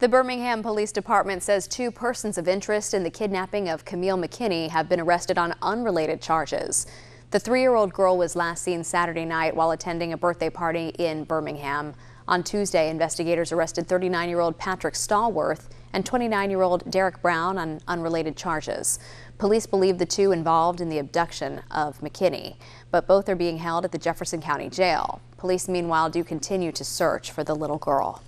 The Birmingham Police Department says two persons of interest in the kidnapping of Kamille McKinney have been arrested on unrelated charges. The three-year-old girl was last seen Saturday night while attending a birthday party in Birmingham. On Tuesday, investigators arrested 39-year-old Patrick Stallworth and 29-year-old Derick Brown on unrelated charges. Police believe the two involved in the abduction of McKinney, but both are being held at the Jefferson County Jail. Police, meanwhile, do continue to search for the little girl.